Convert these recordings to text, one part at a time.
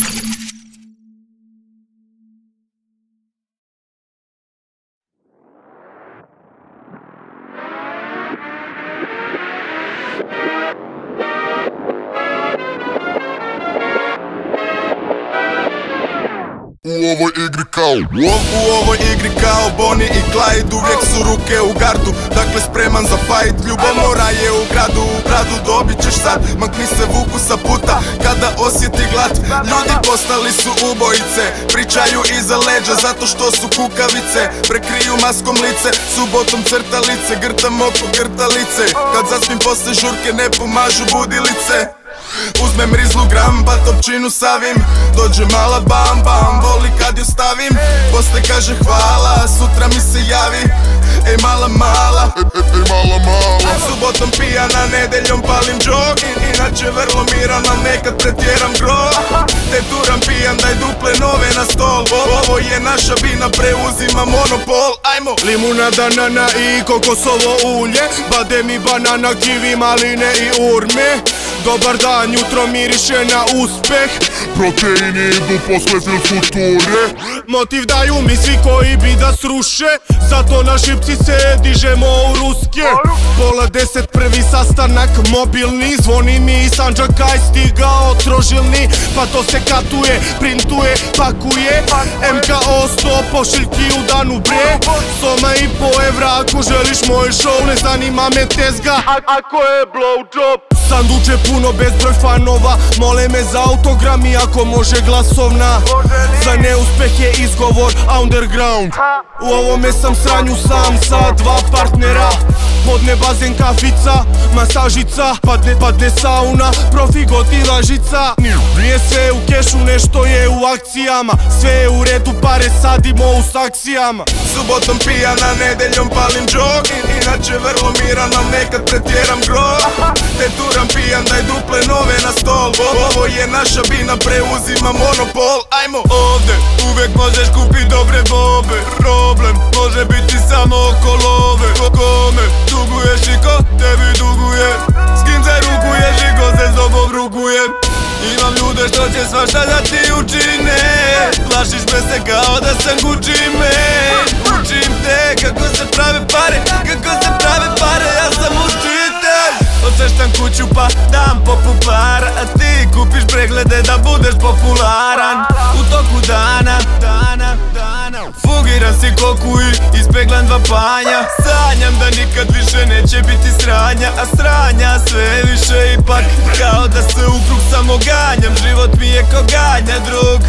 Thank you. Ovoj igri kao U ovoj igri kao Bonnie i Clyde Uvijek su ruke u gardu. Dakle spreman za fight Ljubomora je u gradu. U gradu dobit ćeš sad Makni se vuku sa puta. Kada osjeti glad Ljudi postali su ubojice. Pričaju iza leđa Zato što su kukavice. Prekriju maskom lice Subotom crtalice Grtam oko grtalice. Kad zaspim posle žurke Ne pomažu budilice gram, pa topčinu savim Dođe mala bam bam, voli kad ju stavim. Posle kaže hvala, sutra mi se javi. Ej mala mala, Ej, ej, mala mala. Subotom pijana, nedeljom palim džog. Inače vrlo miran, al nekad pretjeram gro. Te turam pijan, daj duple nove na stol. Ovo je naša vina, preuzima monopol. Ajmo! Limunada, nana i kokosovo ulje. Bade mi banana, kiwi, maline i urme Dobar dan, jutro miriše na uspeh. Proteini idu posle fil future. Motiv daju mi svi koji bi da sruše. Zato na šipci se dižemo u ruske. Pola deset prvi sastanak mobilni Zvoni mi iz Sanđaka i stigao trožilni. Pa to se katuje, printuje, pakuje. MKO 100 pošiljki u danu bre Soma i po evra ako želiš moj show Ne zanima me tezga. Ako je blowjob. Sanduče puno bezbroj fanova. Mole me za autogram i ako može glasovna. Za neuspeh je izgovor underground. U ovome sam sranju sam sa dva partnera. Podne bazen kafica, masažica. Padne, padne sauna, profi gotila žica. Nije sve u kešu, nešto je u akcijama. Sve je u redu, pare sadimo u saksijama. Subotom pijana, nedeljom palim džog. Inače vrlo miran, al nekad pretjeram gro Te turam pijan, daj duple nove na stol. Ovo je naša vina, preuzima monopol. Ajmo ovde, uvijek možeš kupit dobre bobe. Problem može biti samo oko love. Ko kome duguješ i ko tebi duguje? S kim se rukuješ i ko se s tobom rukuje? Imam ljude što će svašta da ti učine. Plašiš me se kao da sam Gucci man Osveštam kuću pa dam popu para A ti kupiš preglede da budeš popularan. U toku dana, dana, dana Fugiram si koku i dva panja. Sanjam da nikad više neće biti sranja A sranja sve više ipak Kao da se u krug samo ganjam. Život mi je ko ganja drug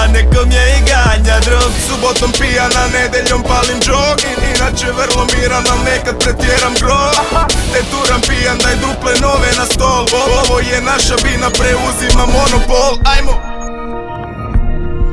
a nekom je i ganja drog Subotom pijana, nedeljom palim džog Inače vrlo miran, al nekad pretjeram gro. Te turam pijan, daj duple nove na stol. Ovo je naša vina, preuzima monopol. Ajmo!